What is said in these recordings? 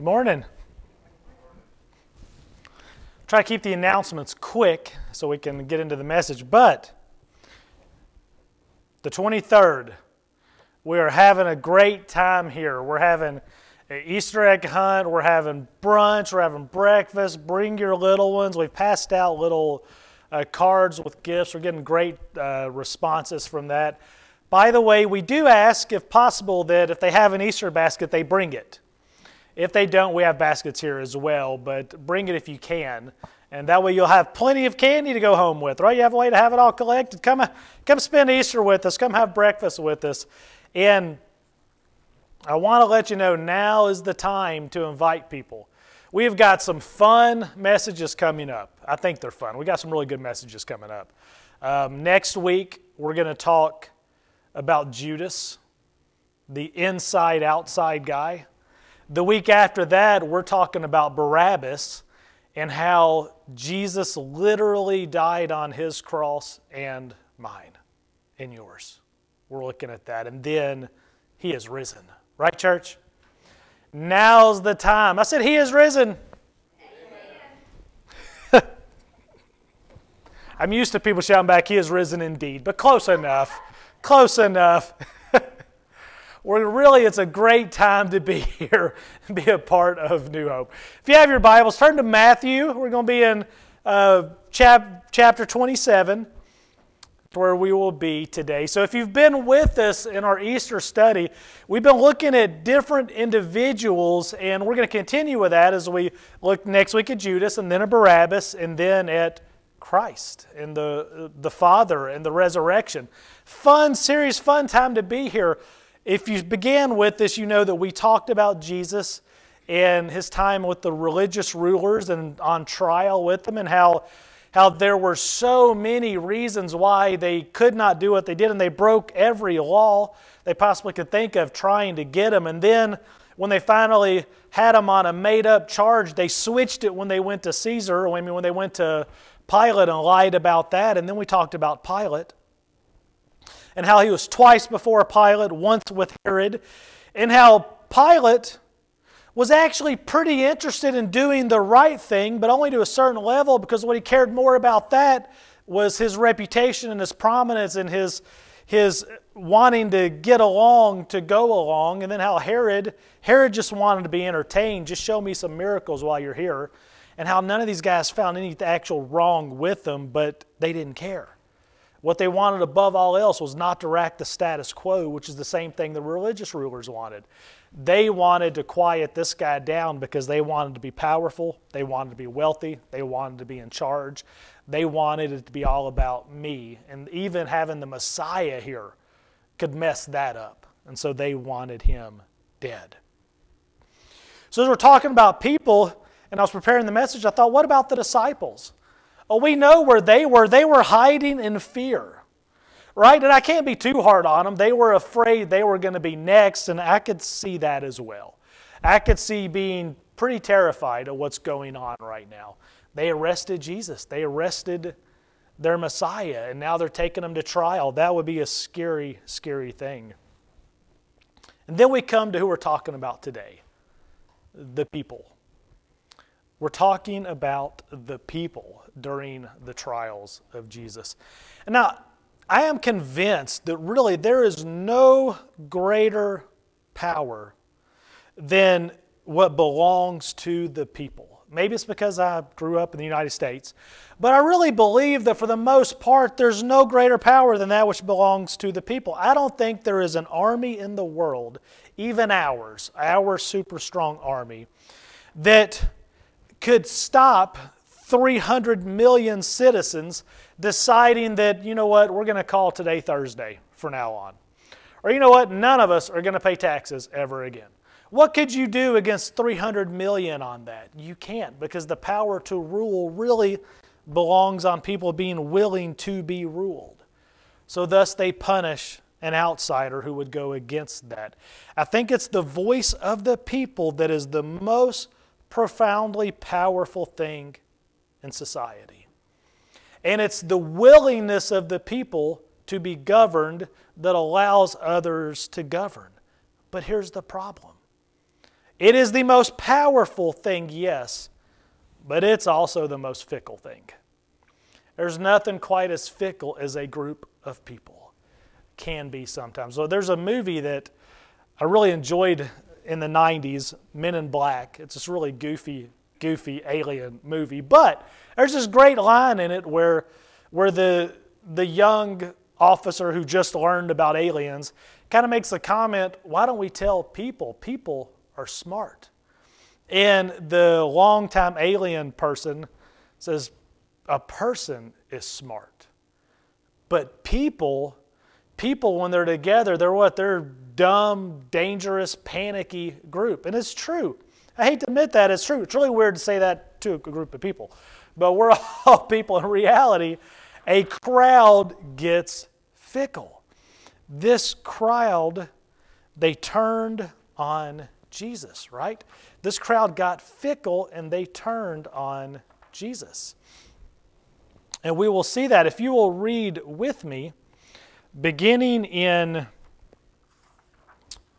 Good morning. Try to keep the announcements quick so we can get into the message. But the 23rd, we are having a great time here. We're having an Easter egg hunt, we're having brunch, we're having breakfast. Bring your little ones. We've passed out little uh, cards with gifts. We're getting great uh, responses from that. By the way, we do ask, if possible, that if they have an Easter basket, they bring it. If they don't, we have baskets here as well, but bring it if you can. And that way you'll have plenty of candy to go home with, right? You have a way to have it all collected. Come, come spend Easter with us. Come have breakfast with us. And I want to let you know now is the time to invite people. We've got some fun messages coming up. I think they're fun. We got some really good messages coming up. Um, next week, we're going to talk about Judas, the inside outside guy. The week after that, we're talking about Barabbas and how Jesus literally died on his cross and mine and yours. We're looking at that. And then he is risen. Right, church? Now's the time. I said, He is risen. I'm used to people shouting back, He is risen indeed, but close enough. Close enough. Well, really, it's a great time to be here and be a part of New Hope. If you have your Bibles, turn to Matthew. We're going to be in uh, chap- chapter 27, where we will be today. So, if you've been with us in our Easter study, we've been looking at different individuals, and we're going to continue with that as we look next week at Judas, and then at Barabbas, and then at Christ and the, the Father and the resurrection. Fun series, fun time to be here. If you began with this, you know that we talked about Jesus and his time with the religious rulers and on trial with them, and how, how there were so many reasons why they could not do what they did, and they broke every law they possibly could think of trying to get him. And then when they finally had him on a made up charge, they switched it when they went to Caesar, I mean, when they went to Pilate and lied about that. And then we talked about Pilate and how he was twice before Pilate, once with Herod, and how Pilate was actually pretty interested in doing the right thing, but only to a certain level because what he cared more about that was his reputation and his prominence and his, his wanting to get along to go along. And then how Herod, Herod just wanted to be entertained. Just show me some miracles while you're here. And how none of these guys found any actual wrong with them, but they didn't care. What they wanted above all else was not to rack the status quo, which is the same thing the religious rulers wanted. They wanted to quiet this guy down because they wanted to be powerful, they wanted to be wealthy, they wanted to be in charge, they wanted it to be all about me. And even having the Messiah here could mess that up. And so they wanted him dead. So, as we're talking about people, and I was preparing the message, I thought, what about the disciples? Well, we know where they were. They were hiding in fear, right? And I can't be too hard on them. They were afraid they were going to be next, and I could see that as well. I could see being pretty terrified of what's going on right now. They arrested Jesus, they arrested their Messiah, and now they're taking him to trial. That would be a scary, scary thing. And then we come to who we're talking about today the people. We're talking about the people during the trials of Jesus. And now, I am convinced that really there is no greater power than what belongs to the people. Maybe it's because I grew up in the United States, but I really believe that for the most part, there's no greater power than that which belongs to the people. I don't think there is an army in the world, even ours, our super strong army, that could stop 300 million citizens deciding that, you know what, we're going to call today Thursday from now on. Or, you know what, none of us are going to pay taxes ever again. What could you do against 300 million on that? You can't because the power to rule really belongs on people being willing to be ruled. So, thus, they punish an outsider who would go against that. I think it's the voice of the people that is the most profoundly powerful thing in society. And it's the willingness of the people to be governed that allows others to govern. But here's the problem It is the most powerful thing, yes, but it's also the most fickle thing. There's nothing quite as fickle as a group of people can be sometimes. So there's a movie that I really enjoyed in the 90s, Men in Black. It's this really goofy, goofy alien movie. But there's this great line in it where, where the, the young officer who just learned about aliens kind of makes the comment why don't we tell people? People are smart. And the longtime alien person says, a person is smart. But people, people when they're together, they're what? They're dumb, dangerous, panicky group. And it's true. I hate to admit that it's true. It's really weird to say that to a group of people. But we're all people in reality. A crowd gets fickle. This crowd, they turned on Jesus, right? This crowd got fickle and they turned on Jesus. And we will see that if you will read with me, beginning in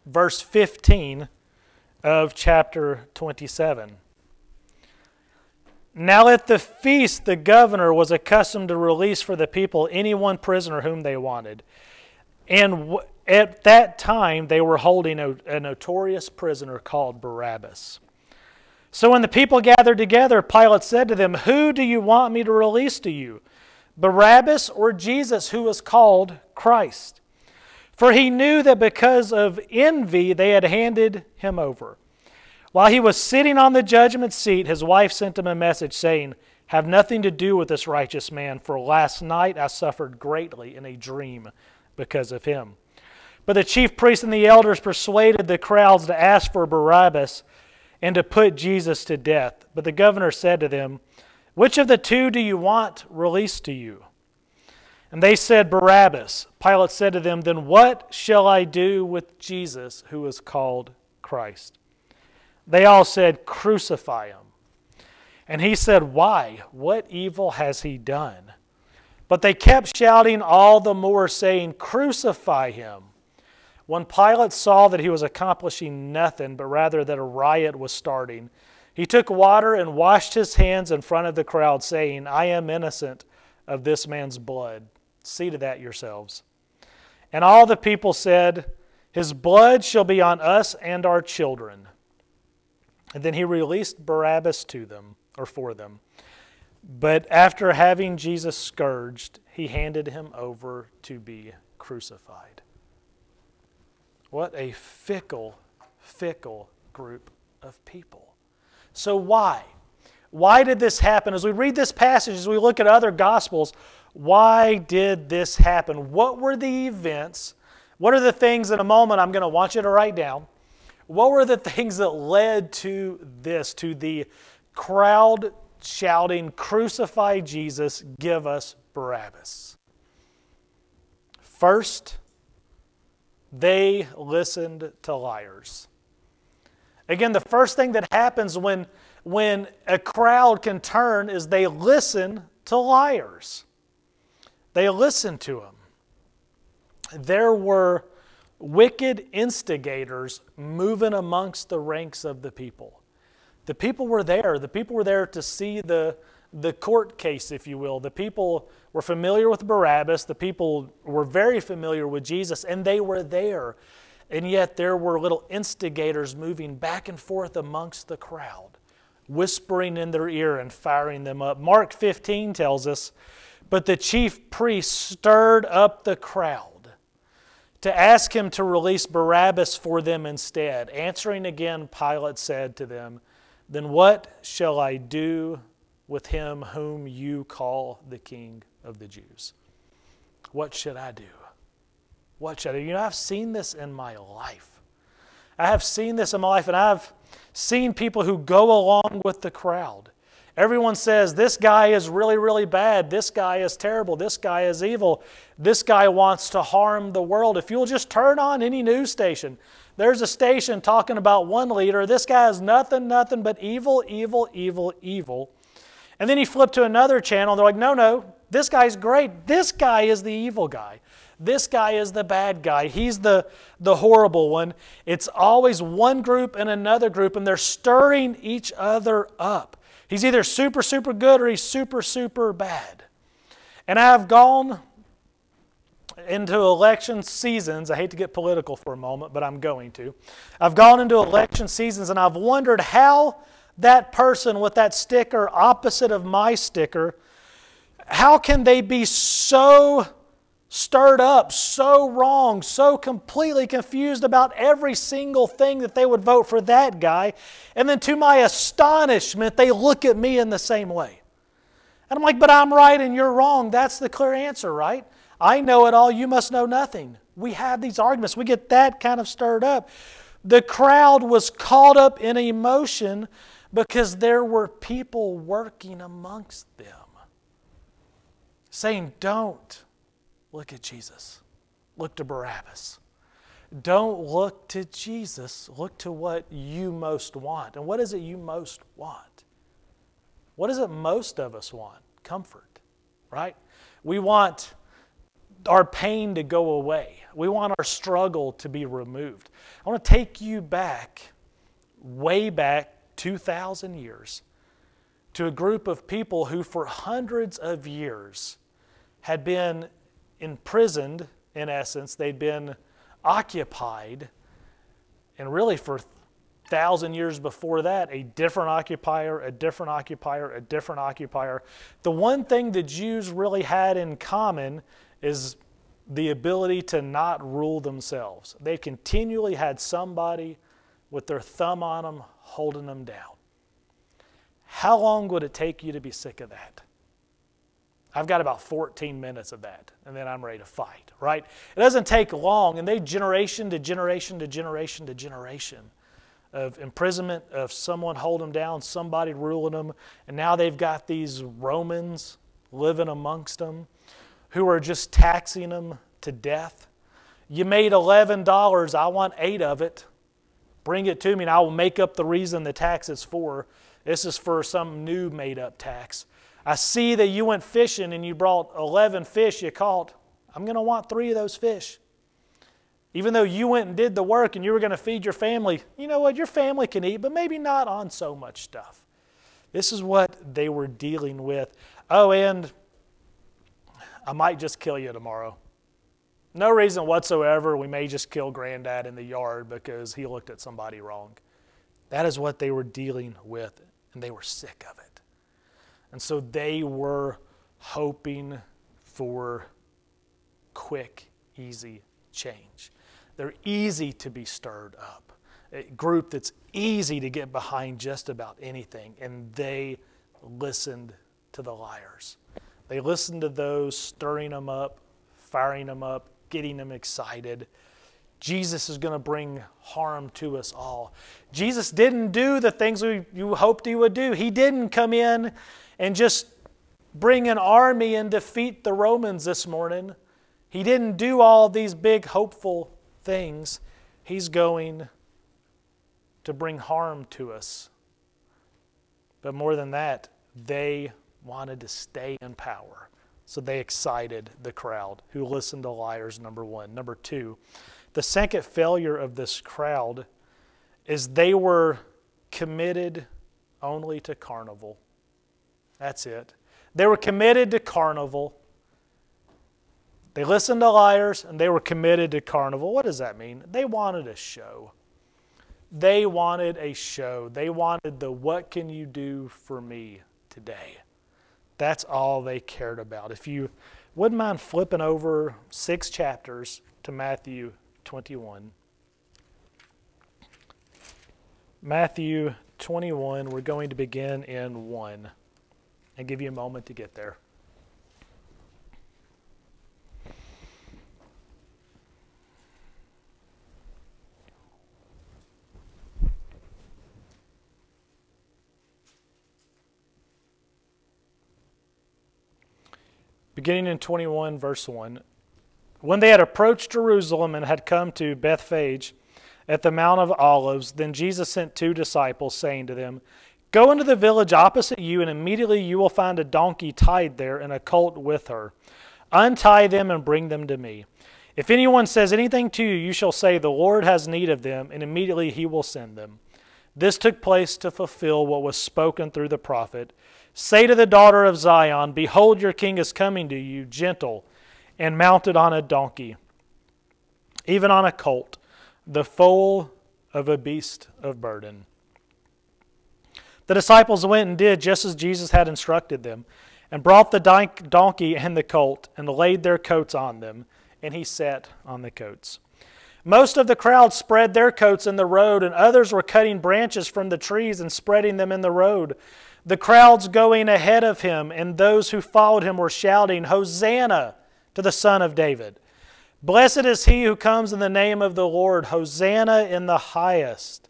verse 15 of chapter 27. Now at the feast, the governor was accustomed to release for the people any one prisoner whom they wanted. And at that time, they were holding a, a notorious prisoner called Barabbas. So when the people gathered together, Pilate said to them, Who do you want me to release to you, Barabbas or Jesus, who is called Christ? For he knew that because of envy they had handed him over. While he was sitting on the judgment seat, his wife sent him a message saying, Have nothing to do with this righteous man, for last night I suffered greatly in a dream because of him. But the chief priests and the elders persuaded the crowds to ask for Barabbas and to put Jesus to death. But the governor said to them, Which of the two do you want released to you? And they said, Barabbas. Pilate said to them, Then what shall I do with Jesus, who is called Christ? They all said, Crucify him. And he said, Why? What evil has he done? But they kept shouting all the more, saying, Crucify him. When Pilate saw that he was accomplishing nothing, but rather that a riot was starting, he took water and washed his hands in front of the crowd, saying, I am innocent of this man's blood. See to that yourselves. And all the people said, His blood shall be on us and our children. And then he released Barabbas to them, or for them. But after having Jesus scourged, he handed him over to be crucified. What a fickle, fickle group of people. So, why? Why did this happen? As we read this passage, as we look at other gospels, why did this happen? What were the events? What are the things in a moment I'm going to want you to write down? What were the things that led to this, to the crowd shouting, Crucify Jesus, give us Barabbas? First, they listened to liars. Again, the first thing that happens when, when a crowd can turn is they listen to liars. They listened to him. There were wicked instigators moving amongst the ranks of the people. The people were there. The people were there to see the, the court case, if you will. The people were familiar with Barabbas. The people were very familiar with Jesus, and they were there. And yet there were little instigators moving back and forth amongst the crowd, whispering in their ear and firing them up. Mark 15 tells us, But the chief priests stirred up the crowd to ask him to release Barabbas for them instead. Answering again, Pilate said to them, Then what shall I do with him whom you call the King of the Jews? What should I do? What should I do? You know, I've seen this in my life. I have seen this in my life, and I've seen people who go along with the crowd. Everyone says, This guy is really, really bad. This guy is terrible. This guy is evil. This guy wants to harm the world. If you'll just turn on any news station, there's a station talking about one leader. This guy is nothing, nothing but evil, evil, evil, evil. And then you flip to another channel, they're like, No, no, this guy's great. This guy is the evil guy. This guy is the bad guy. He's the, the horrible one. It's always one group and another group, and they're stirring each other up. He's either super, super good or he's super, super bad. And I have gone into election seasons. I hate to get political for a moment, but I'm going to. I've gone into election seasons and I've wondered how that person with that sticker opposite of my sticker, how can they be so stirred up, so wrong, so completely confused about every single thing that they would vote for that guy? And then to my astonishment, they look at me in the same way. And I'm like, but I'm right and you're wrong. That's the clear answer, right? I know it all, you must know nothing. We have these arguments. We get that kind of stirred up. The crowd was caught up in emotion because there were people working amongst them saying, Don't look at Jesus, look to Barabbas. Don't look to Jesus, look to what you most want. And what is it you most want? What is it most of us want? Comfort, right? We want our pain to go away. We want our struggle to be removed. I want to take you back, way back 2,000 years, to a group of people who, for hundreds of years, had been imprisoned, in essence. They'd been occupied, and really for thousand years before that, a different occupier, a different occupier, a different occupier. The one thing the Jews really had in common is the ability to not rule themselves. They continually had somebody with their thumb on them holding them down. How long would it take you to be sick of that? I've got about 14 minutes of that, and then I'm ready to fight, right? It doesn't take long, and they generation to generation to generation to generation of imprisonment, of someone holding them down, somebody ruling them, and now they've got these Romans living amongst them who are just taxing them to death. You made $11, I want eight of it. Bring it to me, and I will make up the reason the tax is for. This is for some new made up tax. I see that you went fishing and you brought 11 fish you caught. I'm going to want three of those fish. Even though you went and did the work and you were going to feed your family, you know what? Your family can eat, but maybe not on so much stuff. This is what they were dealing with. Oh, and I might just kill you tomorrow. No reason whatsoever. We may just kill granddad in the yard because he looked at somebody wrong. That is what they were dealing with, and they were sick of it. And so they were hoping for quick, easy change. They're easy to be stirred up. A group that's easy to get behind just about anything, and they listened to the liars. They listened to those stirring them up, firing them up, getting them excited. Jesus is going to bring harm to us all. Jesus didn't do the things we, you hoped he would do. He didn't come in and just bring an army and defeat the Romans this morning. He didn't do all these big hopeful things. He's going to bring harm to us. But more than that, they wanted to stay in power. So they excited the crowd who listened to liars, number one. Number two, the second failure of this crowd is they were committed only to carnival. That's it. They were committed to carnival. They listened to liars and they were committed to carnival. What does that mean? They wanted a show. They wanted a show. They wanted the what can you do for me today? That's all they cared about. If you wouldn't mind flipping over six chapters to Matthew 21. Matthew 21, we're going to begin in 1 and give you a moment to get there. beginning in 21, verse 1. When they had approached Jerusalem and had come to Bethphage at the Mount of Olives, then Jesus sent two disciples, saying to them, Go into the village opposite you, and immediately you will find a donkey tied there and a colt with her. Untie them and bring them to me. If anyone says anything to you, you shall say, The Lord has need of them, and immediately he will send them. This took place to fulfill what was spoken through the prophet. Say to the daughter of Zion, Behold, your king is coming to you, gentle and mounted on a donkey, even on a colt, the foal of a beast of burden. The disciples went and did just as Jesus had instructed them, and brought the donkey and the colt, and laid their coats on them, and he sat on the coats. Most of the crowd spread their coats in the road, and others were cutting branches from the trees and spreading them in the road. The crowds going ahead of him and those who followed him were shouting, Hosanna to the Son of David! Blessed is he who comes in the name of the Lord, Hosanna in the highest.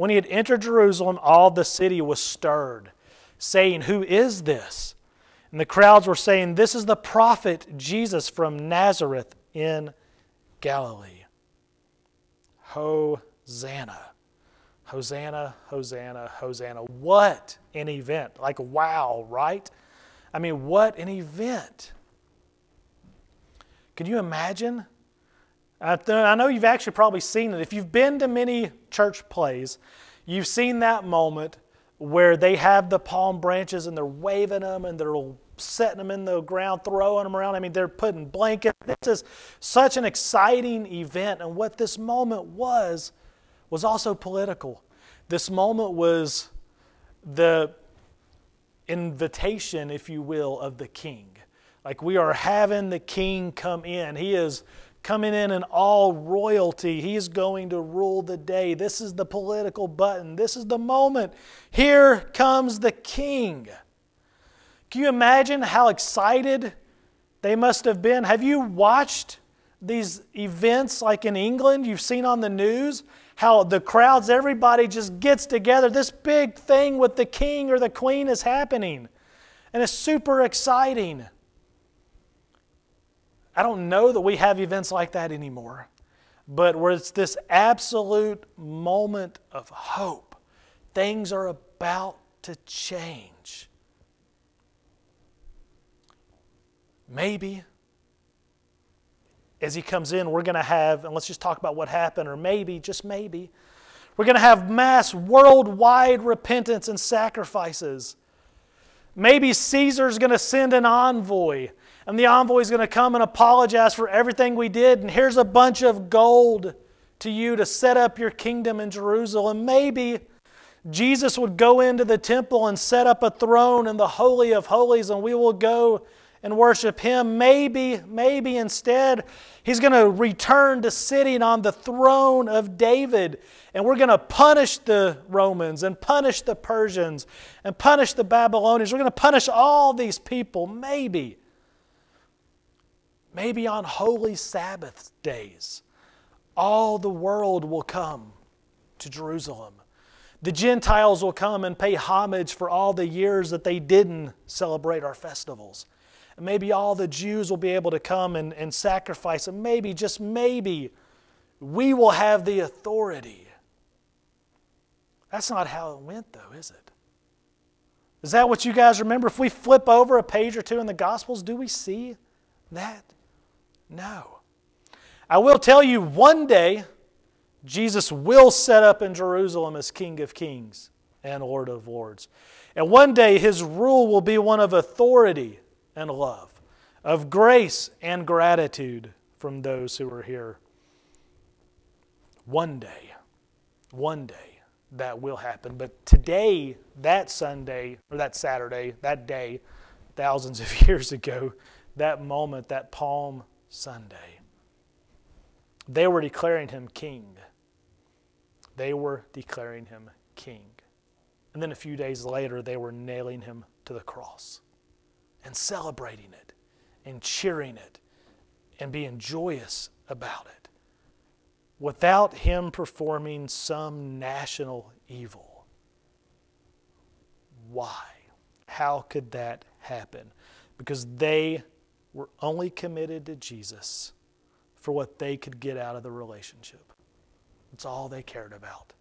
When he had entered Jerusalem, all the city was stirred, saying, Who is this? And the crowds were saying, This is the prophet Jesus from Nazareth in Galilee. Hosanna. Hosanna, Hosanna, Hosanna. What an event. Like, wow, right? I mean, what an event. Can you imagine? I know you've actually probably seen it. If you've been to many church plays, you've seen that moment where they have the palm branches and they're waving them and they're setting them in the ground, throwing them around. I mean, they're putting blankets. This is such an exciting event. And what this moment was, was also political. This moment was the invitation, if you will, of the king. Like we are having the king come in. He is coming in in all royalty. He's going to rule the day. This is the political button. This is the moment. Here comes the king. Can you imagine how excited they must have been? Have you watched these events like in England? You've seen on the news how the crowds, everybody just gets together. This big thing with the king or the queen is happening. And it's super exciting. I don't know that we have events like that anymore, but where it's this absolute moment of hope. Things are about to change. Maybe as he comes in, we're going to have, and let's just talk about what happened, or maybe, just maybe, we're going to have mass worldwide repentance and sacrifices. Maybe Caesar's going to send an envoy, and the envoy is going to come and apologize for everything we did, and here's a bunch of gold to you to set up your kingdom in Jerusalem. Maybe Jesus would go into the temple and set up a throne in the Holy of Holies, and we will go and worship Him. Maybe, maybe instead, He's going to return to sitting on the throne of David, and we're going to punish the Romans and punish the Persians and punish the Babylonians. We're going to punish all these people, maybe. Maybe on holy Sabbath days, all the world will come to Jerusalem. The Gentiles will come and pay homage for all the years that they didn't celebrate our festivals. And maybe all the Jews will be able to come and, and sacrifice. And maybe, just maybe, we will have the authority. That's not how it went, though, is it? Is that what you guys remember? If we flip over a page or two in the Gospels, do we see that? No. I will tell you one day, Jesus will set up in Jerusalem as King of Kings and Lord of Lords. And one day his rule will be one of authority and love, of grace and gratitude from those who are here. One day, one day, that will happen. But today, that Sunday, or that Saturday, that day, thousands of years ago, that moment, that Palm Sunday, they were declaring him king. They were declaring him king. And then a few days later, they were nailing him to the cross and celebrating it and cheering it and being joyous about it without him performing some national evil. Why? How could that happen? Because they were only committed to Jesus for what they could get out of the relationship. That's all they cared about.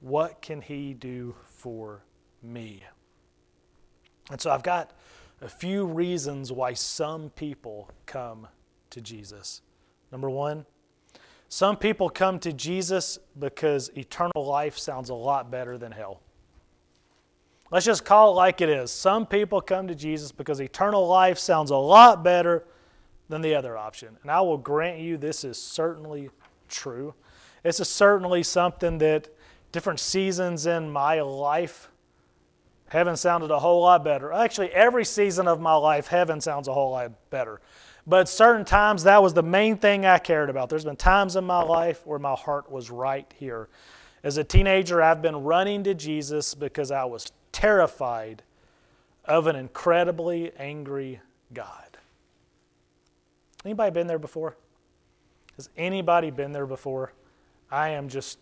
What can he do for me? And so I've got a few reasons why some people come to Jesus. Number one, some people come to Jesus because eternal life sounds a lot better than hell. Let's just call it like it is. Some people come to Jesus because eternal life sounds a lot better than the other option. And I will grant you this is certainly true. This is certainly something that different seasons in my life, heaven sounded a whole lot better. Actually, every season of my life, heaven sounds a whole lot better. But certain times, that was the main thing I cared about. There's been times in my life where my heart was right here. As a teenager, I've been running to Jesus because I was terrified of an incredibly angry God. Anybody been there before? Has anybody been there before? I am just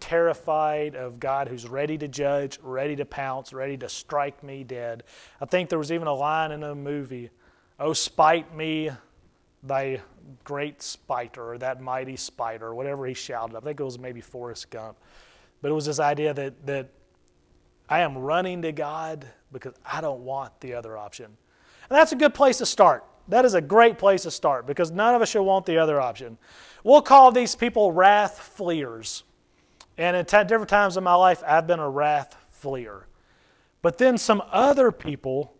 terrified of God who's ready to judge, ready to pounce, ready to strike me dead. I think there was even a line in a movie, Oh, spite me, thy great spiter, or that mighty spider, whatever he shouted. I think it was maybe Forrest Gump. But it was this idea that, that I am running to God because I don't want the other option. And that's a good place to start. That is a great place to start because none of us should want the other option. We'll call these people wrath fleers. And at different times in my life, I've been a wrath fleer. But then some other people,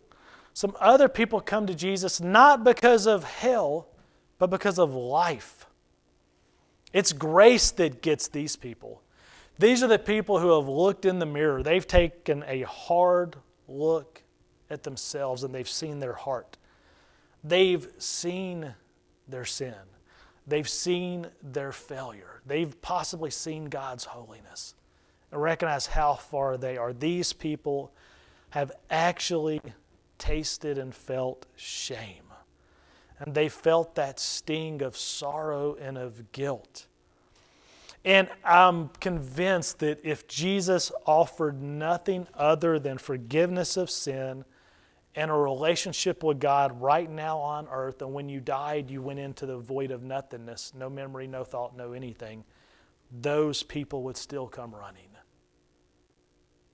some other people come to Jesus not because of hell, but because of life. It's grace that gets these people. These are the people who have looked in the mirror. They've taken a hard look at themselves and they've seen their heart. They've seen their sin. They've seen their failure. They've possibly seen God's holiness and recognize how far they are. These people have actually tasted and felt shame. And they felt that sting of sorrow and of guilt. And I'm convinced that if Jesus offered nothing other than forgiveness of sin, and a relationship with God right now on earth. And when you died, you went into the void of nothingness no memory, no thought, no anything. Those people would still come running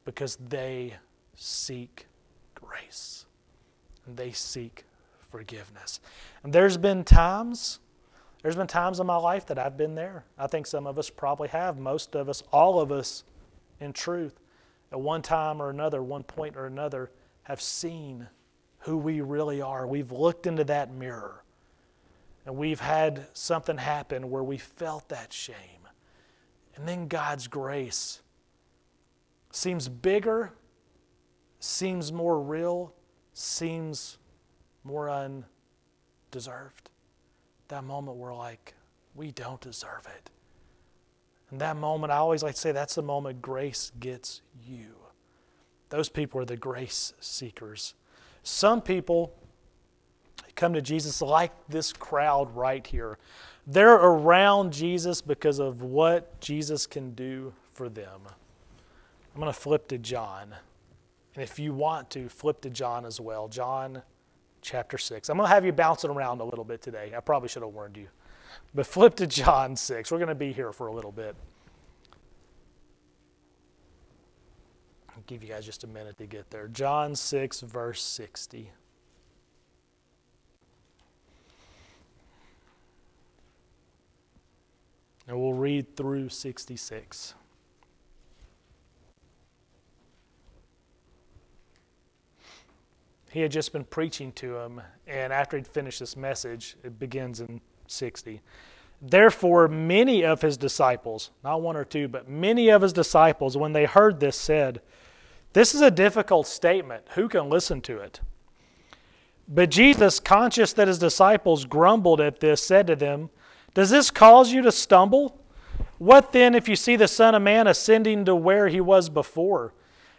because they seek grace and they seek forgiveness. And there's been times. There's been times in my life that I've been there. I think some of us probably have. Most of us, all of us, in truth, at one time or another, one point or another, have seen who we really are. We've looked into that mirror and we've had something happen where we felt that shame. And then God's grace seems bigger, seems more real, seems more undeserved. That moment we're like, we don't deserve it. And that moment, I always like to say, that's the moment grace gets you. Those people are the grace seekers. Some people come to Jesus like this crowd right here. They're around Jesus because of what Jesus can do for them. I'm going to flip to John. And if you want to, flip to John as well. John chapter 6. I'm going to have you bouncing around a little bit today. I probably should have warned you. But flip to John 6. We're going to be here for a little bit. I'll give you guys just a minute to get there. John 6, verse 60. And we'll read through 66. He had just been preaching to him, and after he'd finished this message, it begins in 60. Therefore, many of his disciples, not one or two, but many of his disciples, when they heard this, said, This is a difficult statement. Who can listen to it? But Jesus, conscious that his disciples grumbled at this, said to them, Does this cause you to stumble? What then if you see the Son of Man ascending to where he was before?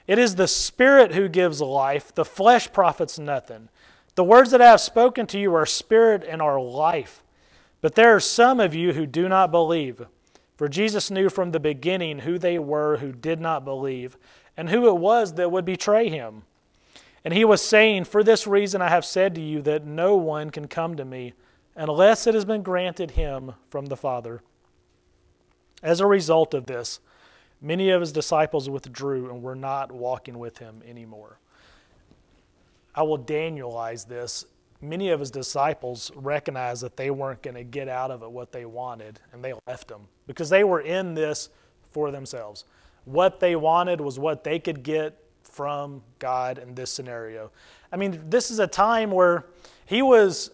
It is the Spirit who gives life, the flesh profits nothing. The words that I have spoken to you are spirit and are life. But there are some of you who do not believe. For Jesus knew from the beginning who they were who did not believe, and who it was that would betray him. And he was saying, For this reason I have said to you that no one can come to me unless it has been granted him from the Father. As a result of this, many of his disciples withdrew and were not walking with him anymore. I will Danielize this. Many of his disciples recognized that they weren't going to get out of it what they wanted, and they left him because they were in this for themselves. What they wanted was what they could get from God in this scenario. I mean, this is a time where he was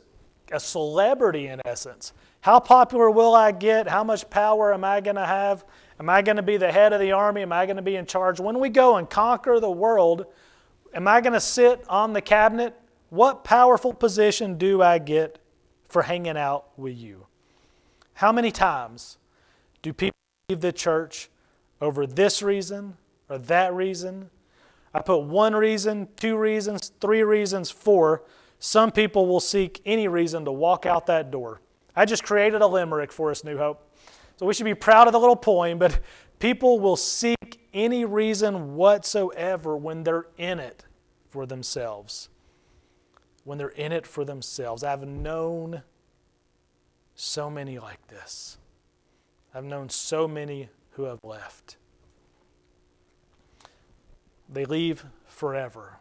a celebrity in essence. How popular will I get? How much power am I going to have? Am I going to be the head of the army? Am I going to be in charge? When we go and conquer the world, am I going to sit on the cabinet? What powerful position do I get for hanging out with you? How many times do people leave the church over this reason or that reason? I put one reason, two reasons, three reasons, four. Some people will seek any reason to walk out that door. I just created a limerick for us, New Hope. So we should be proud of the little poem, but people will seek any reason whatsoever when they're in it for themselves. When they're in it for themselves. I've known so many like this. I've known so many who have left. They leave forever.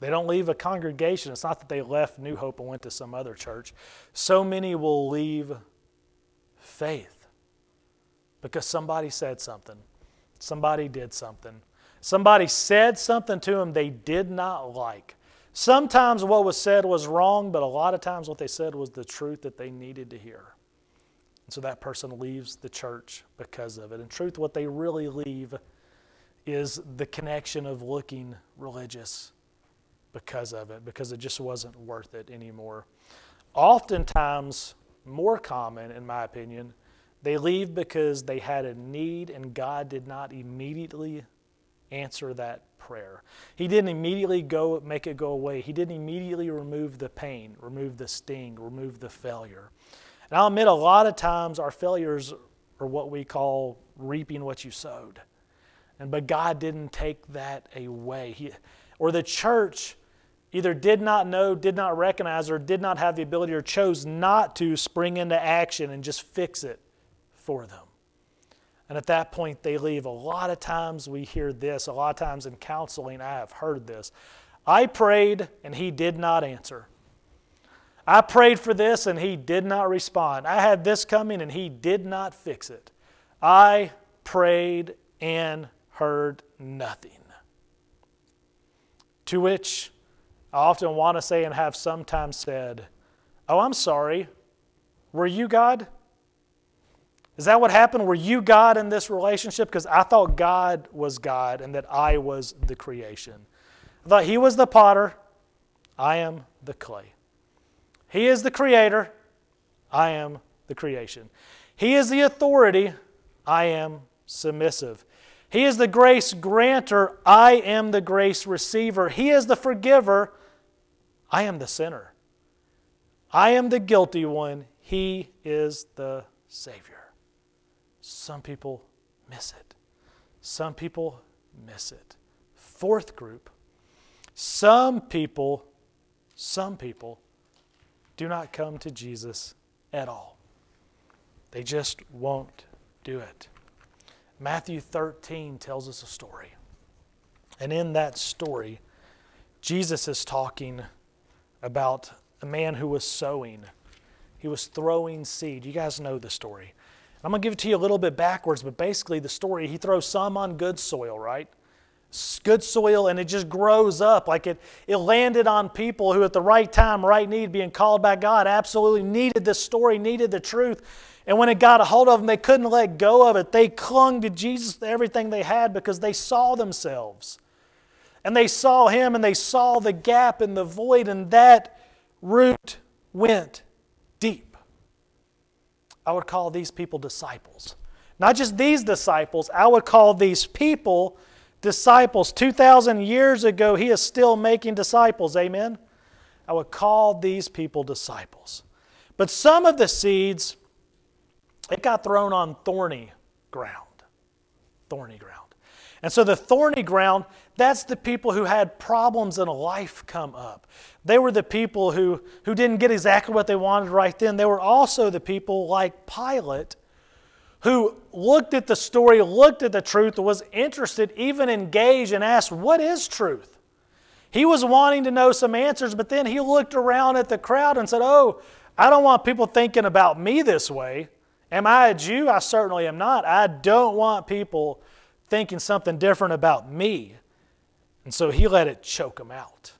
They don't leave a congregation. It's not that they left New Hope and went to some other church. So many will leave faith because somebody said something, somebody did something, somebody said something to them they did not like. Sometimes what was said was wrong, but a lot of times what they said was the truth that they needed to hear. And so that person leaves the church because of it. In truth, what they really leave is the connection of looking religious because of it, because it just wasn't worth it anymore. Oftentimes, more common, in my opinion, they leave because they had a need and God did not immediately answer that prayer. He didn't immediately go make it go away. He didn't immediately remove the pain, remove the sting, remove the failure. And I'll admit a lot of times our failures are what we call reaping what you sowed. And but God didn't take that away. He, or the church either did not know, did not recognize, or did not have the ability, or chose not to spring into action and just fix it for them. And at that point, they leave. A lot of times we hear this, a lot of times in counseling, I have heard this. I prayed and he did not answer. I prayed for this and he did not respond. I had this coming and he did not fix it. I prayed and heard nothing. To which I often want to say and have sometimes said, Oh, I'm sorry. Were you God? Is that what happened? Were you God in this relationship? Because I thought God was God and that I was the creation. I thought He was the potter, I am the clay. He is the creator, I am the creation. He is the authority, I am submissive. He is the grace granter, I am the grace receiver. He is the forgiver, I am the sinner. I am the guilty one. He is the Savior. Some people miss it. Some people miss it. Fourth group. Some people, some people do not come to Jesus at all. They just won't do it. Matthew 13 tells us a story. And in that story, Jesus is talking about a man who was sowing. He was throwing seed. You guys know the story. I'm going to give it to you a little bit backwards, but basically, the story he throws some on good soil, right? Good soil, and it just grows up. Like it, it landed on people who, at the right time, right need, being called by God, absolutely needed this story, needed the truth. And when it got a hold of them, they couldn't let go of it. They clung to Jesus, everything they had, because they saw themselves. And they saw him and they saw the gap and the void, and that root went deep. I would call these people disciples. Not just these disciples, I would call these people disciples. 2,000 years ago, he is still making disciples. Amen? I would call these people disciples. But some of the seeds, it got thrown on thorny ground. Thorny ground. And so the thorny ground, that's the people who had problems in life come up. They were the people who, who didn't get exactly what they wanted right then. They were also the people like Pilate who looked at the story, looked at the truth, was interested, even engaged, and asked, What is truth? He was wanting to know some answers, but then he looked around at the crowd and said, Oh, I don't want people thinking about me this way. Am I a Jew? I certainly am not. I don't want people thinking something different about me. And so he let it choke him out.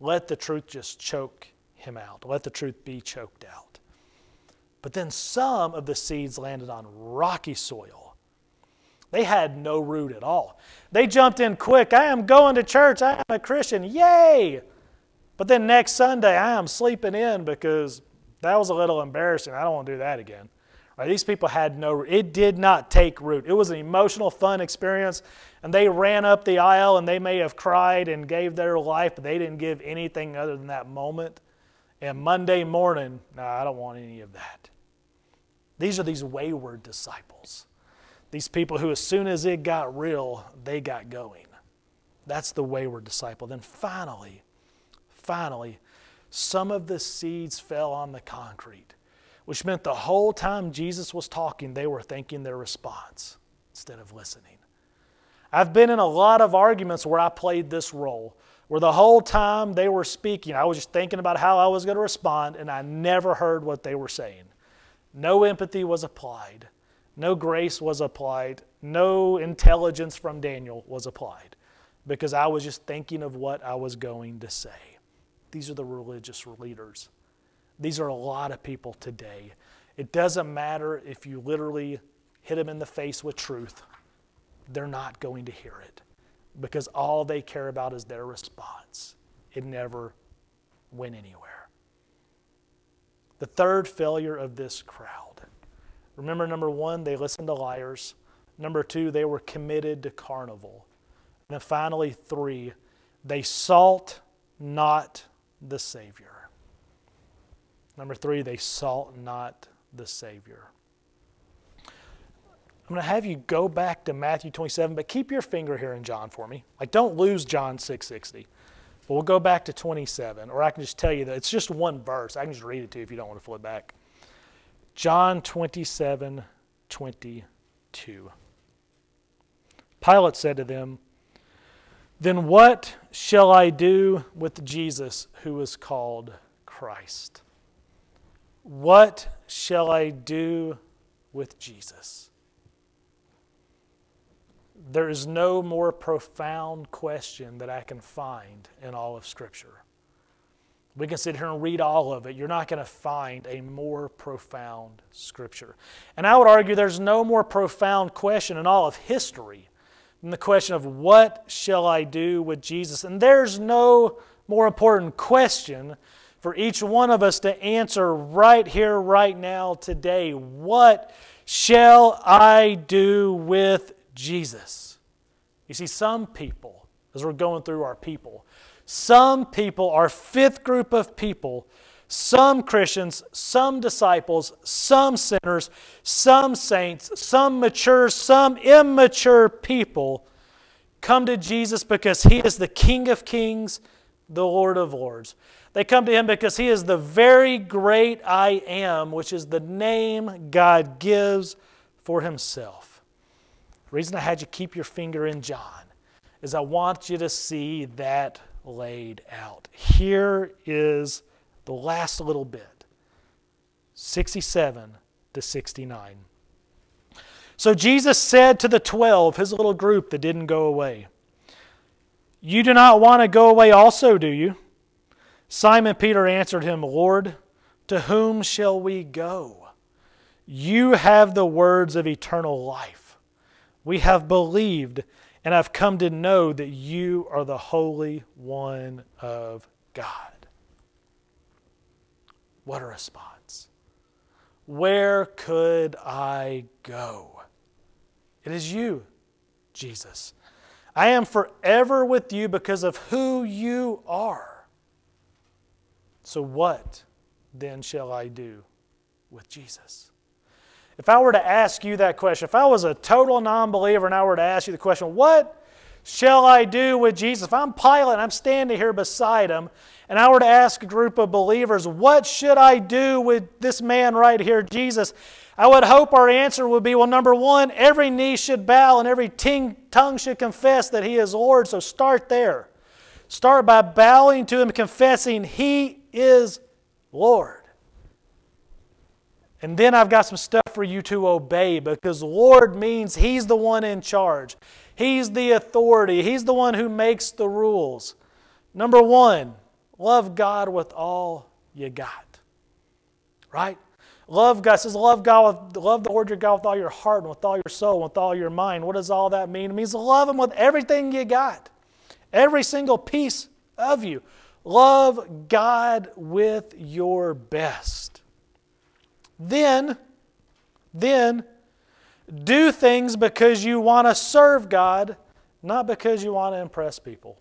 Let the truth just choke him out. Let the truth be choked out. But then some of the seeds landed on rocky soil. They had no root at all. They jumped in quick. I am going to church. I am a Christian. Yay! But then next Sunday, I am sleeping in because that was a little embarrassing. I don't want to do that again. Right? These people had no, it did not take root. It was an emotional, fun experience, and they ran up the aisle and they may have cried and gave their life, but they didn't give anything other than that moment. And Monday morning, no, I don't want any of that. These are these wayward disciples. These people who, as soon as it got real, they got going. That's the wayward disciple. Then finally, finally, some of the seeds fell on the concrete which meant the whole time Jesus was talking, they were thinking their response instead of listening. I've been in a lot of arguments where I played this role, where the whole time they were speaking, I was just thinking about how I was going to respond, and I never heard what they were saying. No empathy was applied, no grace was applied, no intelligence from Daniel was applied, because I was just thinking of what I was going to say. These are the religious leaders. These are a lot of people today. It doesn't matter if you literally hit them in the face with truth, they're not going to hear it because all they care about is their response. It never went anywhere. The third failure of this crowd. Remember, number one, they listened to liars. Number two, they were committed to carnival. And then finally, three, they sought not the Savior. Number three, they sought not the Savior. I'm going to have you go back to Matthew 27, but keep your finger here in John for me. Like, don't lose John 660. But we'll go back to 27, or I can just tell you that it's just one verse. I can just read it to you if you don't want to flip back. John 27, 22. Pilate said to them, Then what shall I do with Jesus who is called Christ? What shall I do with Jesus? There is no more profound question that I can find in all of Scripture. We can sit here and read all of it. You're not going to find a more profound Scripture. And I would argue there's no more profound question in all of history than the question of what shall I do with Jesus? And there's no more important question for each one of us to answer right here, right now, today. What shall I do with Jesus? You see, some people, as we're going through our people, some people, our fifth group of people, some Christians, some disciples, some sinners, some saints, some mature, some immature people come to Jesus because He is the King of Kings, the Lord of Lords. They come to him because he is the very great I am, which is the name God gives for himself. The reason I had you keep your finger in John is I want you to see that laid out. Here is the last little bit 67 to 69. So Jesus said to the twelve, his little group that didn't go away, You do not want to go away also, do you? Simon Peter answered him, Lord, to whom shall we go? You have the words of eternal life. We have believed and have come to know that you are the Holy One of God. What a response. Where could I go? It is you, Jesus. I am forever with you because of who you are. So, what then shall I do with Jesus? If I were to ask you that question, if I was a total non believer and I were to ask you the question, what shall I do with Jesus? If I'm Pilate and I'm standing here beside him, and I were to ask a group of believers, what should I do with this man right here, Jesus? I would hope our answer would be well, number one, every knee should bow and every tongue should confess that he is Lord, so start there. Start by bowing to Him, confessing He is Lord. And then I've got some stuff for you to obey because Lord means He's the one in charge. He's the authority. He's the one who makes the rules. Number one, love God with all you got. Right? Love God says, love God with, love the Lord your God with all your heart and with all your soul and with all your mind. What does all that mean? It means love Him with everything you got, every single piece of you. Love God with your best. Then, then, do things because you want to serve God, not because you want to impress people.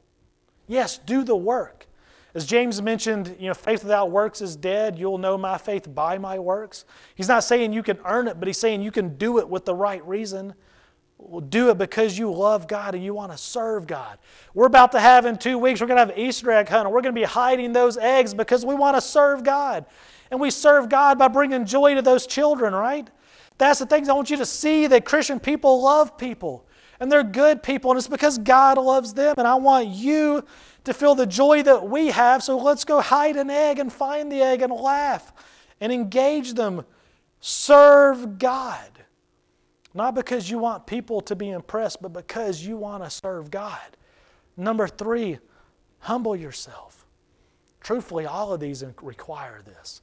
Yes, do the work. As James mentioned, you know, faith without works is dead. You'll know my faith by my works. He's not saying you can earn it, but he's saying you can do it with the right reason. Do it because you love God and you want to serve God. We're about to have in two weeks, we're going to have Easter egg hunt. We're going to be hiding those eggs because we want to serve God. And we serve God by bringing joy to those children, right? That's the things I want you to see that Christian people love people and they're good people, and it's because God loves them. And I want you to feel the joy that we have. So let's go hide an egg and find the egg and laugh and engage them. Serve God. Not because you want people to be impressed, but because you want to serve God. Number three, humble yourself. Truthfully, all of these require this.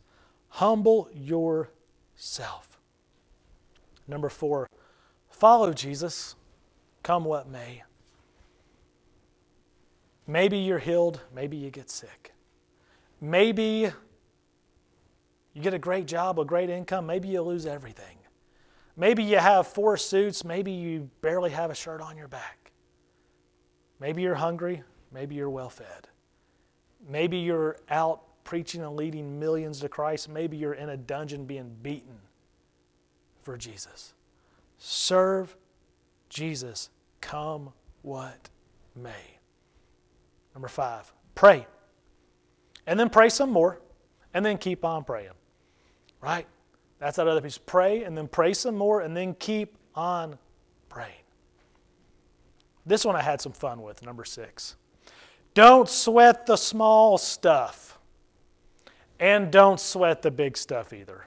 Humble yourself. Number four, follow Jesus, come what may. Maybe you're healed, maybe you get sick. Maybe you get a great job, a great income, maybe you lose everything. Maybe you have four suits, maybe you barely have a shirt on your back. Maybe you're hungry, maybe you're well fed. Maybe you're out preaching and leading millions to Christ. Maybe you're in a dungeon being beaten for Jesus. Serve Jesus, come what may. Number five, pray. And then pray some more, and then keep on praying. Right? That's that other piece. Pray, and then pray some more, and then keep on praying. This one I had some fun with, number six. Don't sweat the small stuff. And don't sweat the big stuff either,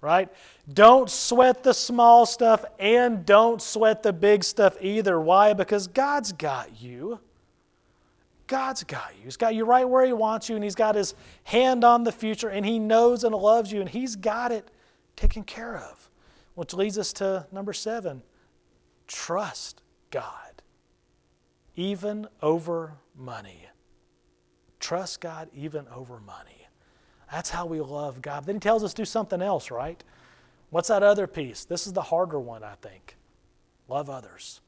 right? Don't sweat the small stuff and don't sweat the big stuff either. Why? Because God's got you. God's got you. He's got you right where He wants you, and He's got His hand on the future, and He knows and loves you, and He's got it taken care of. Which leads us to number seven trust God, even over money. Trust God even over money. That's how we love God. Then he tells us do something else, right? What's that other piece? This is the harder one, I think. Love others.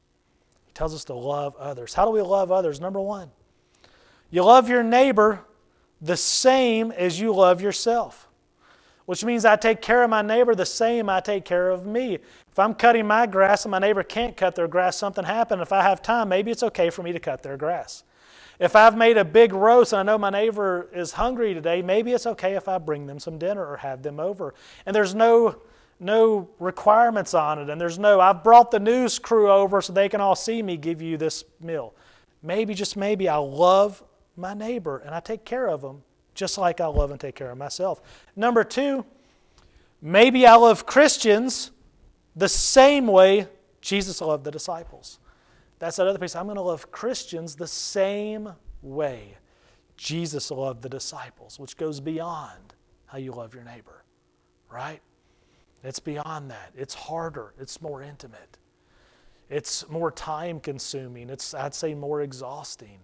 He tells us to love others. How do we love others? Number one, you love your neighbor the same as you love yourself, which means I take care of my neighbor the same I take care of me. If I'm cutting my grass and my neighbor can't cut their grass, something happened. If I have time, maybe it's okay for me to cut their grass. If I've made a big roast and I know my neighbor is hungry today, maybe it's okay if I bring them some dinner or have them over. And there's no no requirements on it and there's no I've brought the news crew over so they can all see me give you this meal. Maybe just maybe I love my neighbor and I take care of them just like I love and take care of myself. Number 2, maybe I love Christians the same way Jesus loved the disciples. That's that other piece. I'm going to love Christians the same way Jesus loved the disciples, which goes beyond how you love your neighbor, right? It's beyond that. It's harder, it's more intimate, it's more time consuming, it's, I'd say, more exhausting.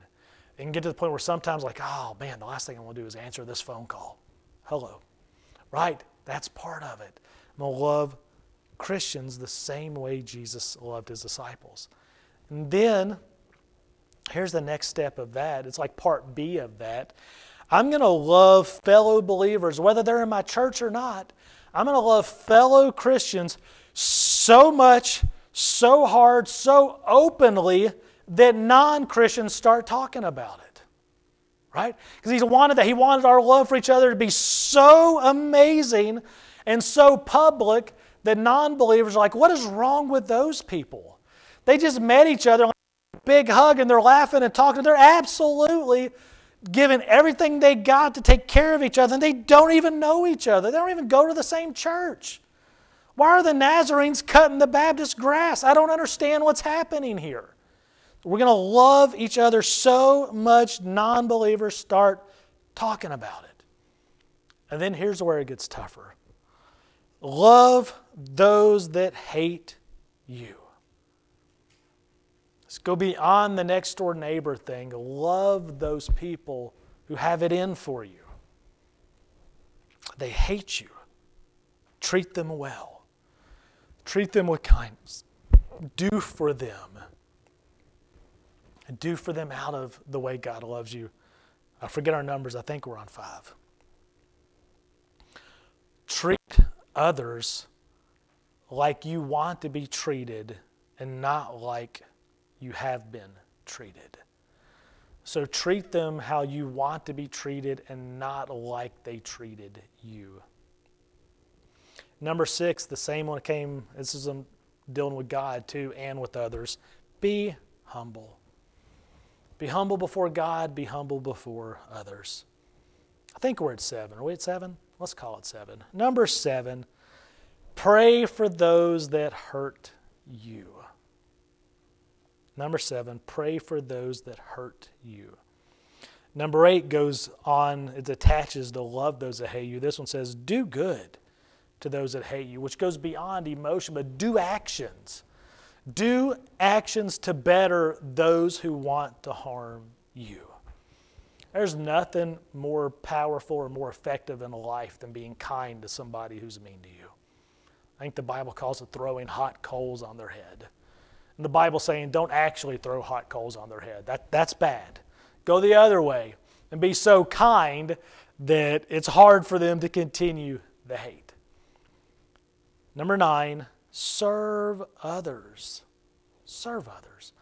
It can get to the point where sometimes, like, oh man, the last thing I want to do is answer this phone call. Hello. Right? That's part of it. I'm going to love Christians the same way Jesus loved his disciples. And then, here's the next step of that. It's like part B of that. I'm going to love fellow believers, whether they're in my church or not. I'm going to love fellow Christians so much, so hard, so openly that non Christians start talking about it. Right? Because he wanted that. He wanted our love for each other to be so amazing and so public that non believers are like, what is wrong with those people? They just met each other big hug and they're laughing and talking. They're absolutely giving everything they got to take care of each other, and they don't even know each other. They don't even go to the same church. Why are the Nazarenes cutting the Baptist grass? I don't understand what's happening here. We're going to love each other so much, non believers start talking about it. And then here's where it gets tougher love those that hate you. Let's go beyond the next door neighbor thing. Love those people who have it in for you. They hate you. Treat them well. Treat them with kindness. Do for them. And do for them out of the way God loves you. I forget our numbers. I think we're on five. Treat others like you want to be treated and not like you have been treated. So treat them how you want to be treated and not like they treated you. Number six, the same one came, this is um, dealing with God too and with others. Be humble. Be humble before God, be humble before others. I think we're at seven. Are we at seven? Let's call it seven. Number seven, pray for those that hurt you. Number seven, pray for those that hurt you. Number eight goes on, it attaches to love those that hate you. This one says, do good to those that hate you, which goes beyond emotion, but do actions. Do actions to better those who want to harm you. There's nothing more powerful or more effective in life than being kind to somebody who's mean to you. I think the Bible calls it throwing hot coals on their head. And the Bible saying don't actually throw hot coals on their head. That, that's bad. Go the other way and be so kind that it's hard for them to continue the hate. Number nine, serve others. Serve others.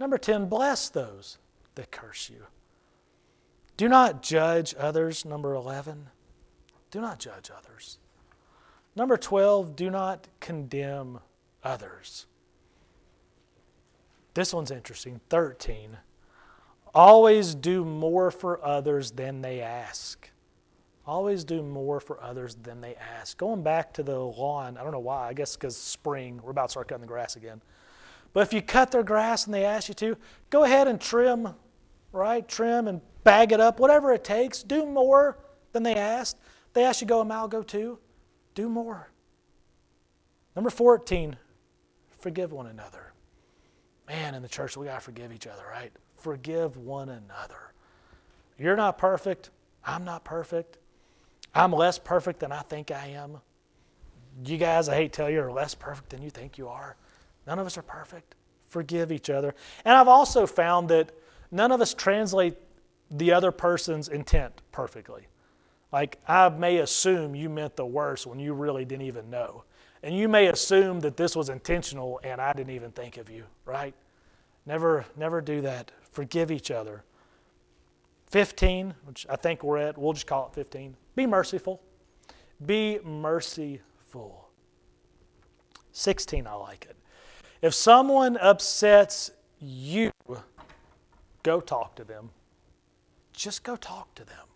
Number 10, bless those that curse you. Do not judge others. Number 11, do not judge others. Number 12, do not condemn others. This one's interesting. 13. Always do more for others than they ask. Always do more for others than they ask. Going back to the lawn, I don't know why, I guess because spring, we're about to start cutting the grass again. But if you cut their grass and they ask you to, go ahead and trim, right? Trim and bag it up, whatever it takes. Do more than they asked. They ask you to go a mile, go two. Do more. Number 14, forgive one another man, in the church, we got to forgive each other, right? Forgive one another. You're not perfect. I'm not perfect. I'm less perfect than I think I am. You guys, I hate to tell you, are less perfect than you think you are. None of us are perfect. Forgive each other. And I've also found that none of us translate the other person's intent perfectly. Like, I may assume you meant the worst when you really didn't even know. And you may assume that this was intentional and I didn't even think of you, right? Never, never do that. Forgive each other. 15, which I think we're at, we'll just call it 15. Be merciful. Be merciful. 16, I like it. If someone upsets you, go talk to them. Just go talk to them.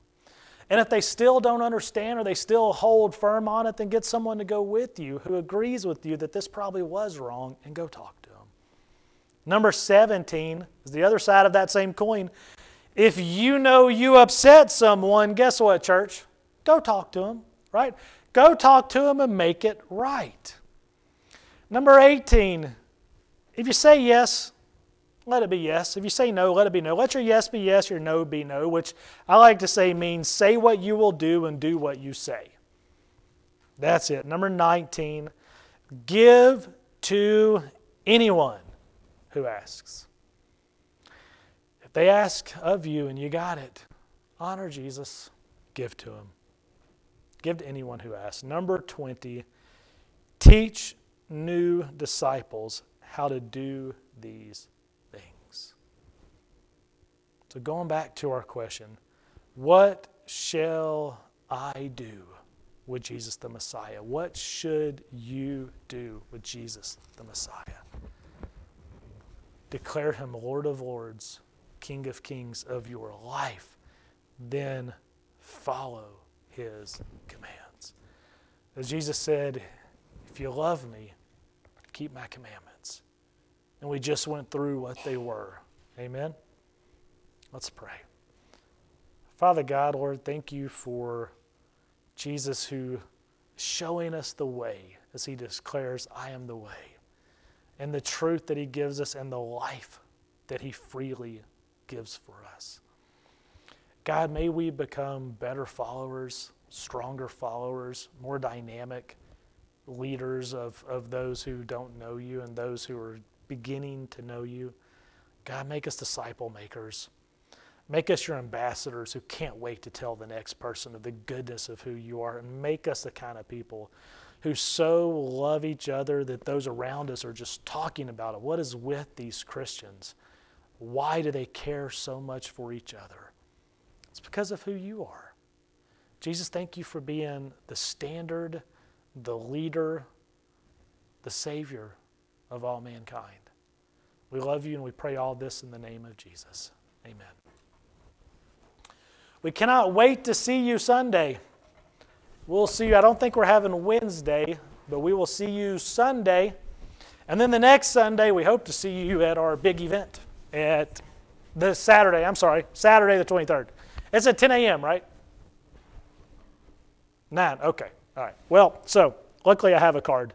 And if they still don't understand or they still hold firm on it, then get someone to go with you who agrees with you that this probably was wrong and go talk to them. Number 17 is the other side of that same coin. If you know you upset someone, guess what, church? Go talk to them, right? Go talk to them and make it right. Number 18, if you say yes, let it be yes. If you say no, let it be no. Let your yes be yes, your no be no, which I like to say means say what you will do and do what you say. That's it. Number 19, give to anyone who asks. If they ask of you and you got it, honor Jesus, give to him. Give to anyone who asks. Number 20, teach new disciples how to do these things. so, going back to our question, what shall I do with Jesus the Messiah? What should you do with Jesus the Messiah? declare him Lord of Lords, King of Kings of your life, then follow his commands. As Jesus said, if you love me, keep my commandments. And we just went through what they were. Amen? Let's pray. Father God, Lord, thank you for Jesus who showing us the way as he declares, I am the way, and the truth that he gives us and the life that he freely gives for us. God, may we become better followers, stronger followers, more dynamic leaders of, of those who don't know you and those who are beginning to know you. God, make us disciple makers. Make us your ambassadors who can't wait to tell the next person of the goodness of who you are. And make us the kind of people who so love each other that those around us are just talking about it. What is with these Christians? Why do they care so much for each other? It's because of who you are. Jesus, thank you for being the standard, the leader, the Savior of all mankind. We love you and we pray all this in the name of Jesus. Amen. We cannot wait to see you Sunday. We'll see you. I don't think we're having Wednesday, but we will see you Sunday. And then the next Sunday, we hope to see you at our big event at the Saturday. I'm sorry, Saturday the 23rd. It's at 10 a.m., right? 9. Okay. All right. Well, so luckily I have a card.